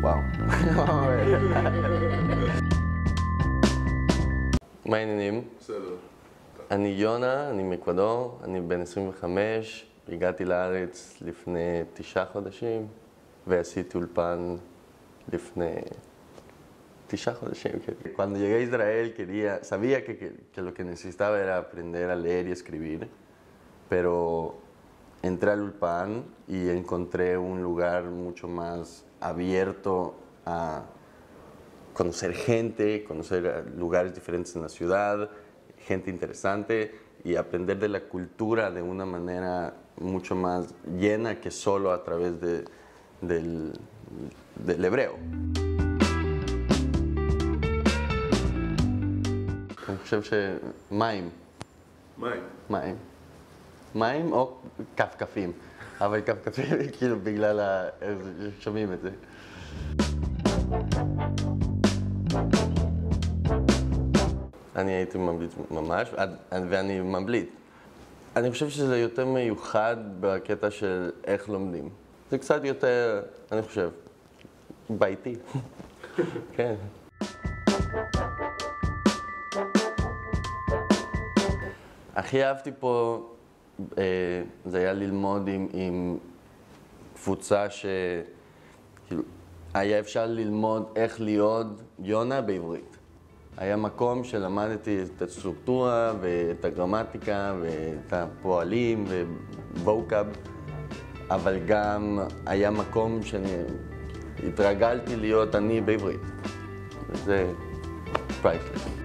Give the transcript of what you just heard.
וואו. מה העניינים? בסדר. אני יונה, אני מאקוודור, אני בן 25, הגעתי לארץ לפני תשעה חודשים, ועשיתי אולפן לפני tishá que cuando llegué a Israel quería, sabía que, que, que, lo que necesitaba era aprender a leer y escribir, pero entré al Ulpan y encontré un lugar mucho más abierto a conocer gente, conocer lugares diferentes en la ciudad, gente interesante y aprender de la cultura de una manera mucho más llena que solo a través de, del, del hebreo. אני חושב שמים. מים. מים. מים או כפכפים. אבל כפכפים, כאילו, בגלל ה... שומעים את זה. אני הייתי ממליץ ממש, ואני ממליץ. אני חושב שזה יותר מיוחד בקטע של איך לומדים. זה קצת יותר, אני חושב, ביתי. כן. הכי אהבתי פה, זה היה ללמוד עם, עם קבוצה ש... כאילו, היה אפשר ללמוד איך להיות יונה בעברית. היה מקום שלמדתי את הסטרוקטורה ואת הגרמטיקה ואת הפועלים וווקאב, אבל גם היה מקום שאני התרגלתי להיות אני בעברית. זה פרייסלס.